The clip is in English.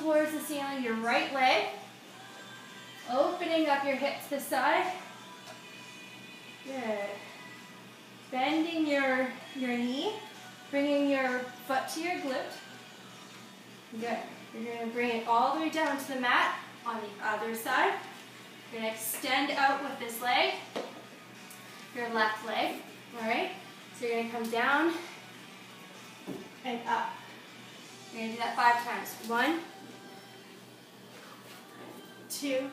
towards the ceiling, your right leg. Opening up your hips to the side. Good. Bending your, your knee, bringing your foot to your glute. Good. You're going to bring it all the way down to the mat on the other side. You're going to extend out with this leg, your left leg, all right? So you're going to come down and up. You're going to do that five times. One, two,